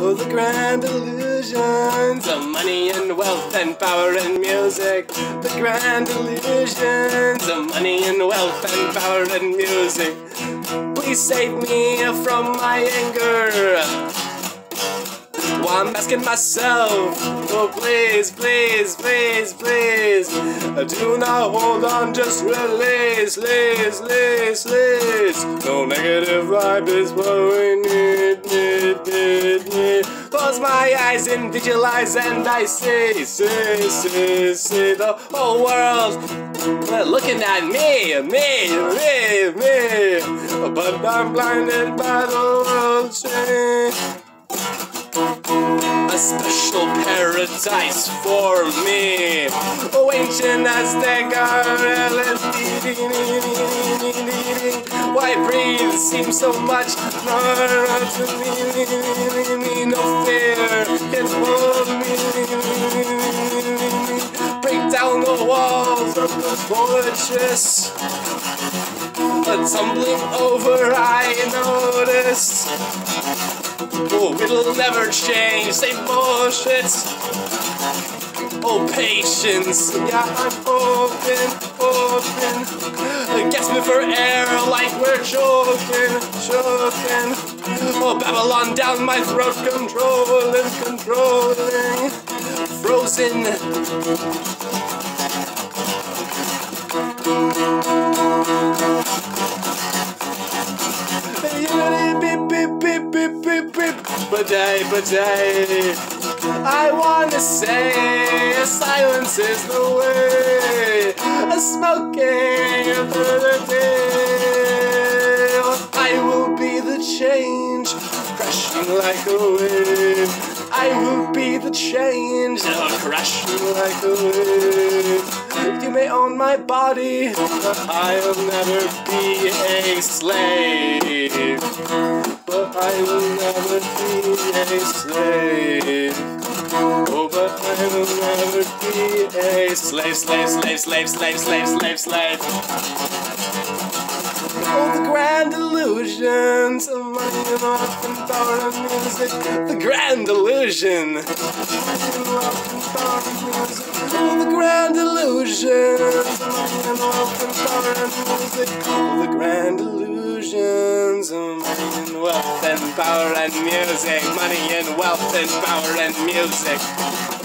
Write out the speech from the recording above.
Oh, the grand illusions of money and wealth and power and music. The grand illusions of money and wealth and power and music. Please save me from my anger I'm asking myself, oh please, please, please, please, uh, do not hold on, just release, release, release, release. No negative vibe is what we need, need, need, need. Close my eyes and visualize and I see, see, see, see the whole world looking at me, me, me, me. But I'm blinded by the paradise for me. Oh, ancient Aztec Why breathe seems so much to me? No fear can hold me. Break down the walls of the fortress. But tumbling over, I noticed. Oh, it'll never change. Same bullshit. Oh, patience. Yeah, I'm hoping, hoping. Gasp me for air like we're choking, choking. Oh, Babylon down my throat, controlling, controlling. Frozen. Bidet, bidet. I wanna say silence is the way. A smoking through the day. I will be the change, crashing like a wave. I will be the change, crashing like a wave. You may own my body, but I'll never be a slave. I will never be a slave. Oh, but I will never be a slave, slave, slave, slave, slave, slave, slave, slave. Oh, the grand illusions of money and wealth and power and music. The grand illusion. Oh, the grand illusions of money and wealth and power and music. Oh, the grand illusions of money and wealth and power and music. Money and wealth and power and music.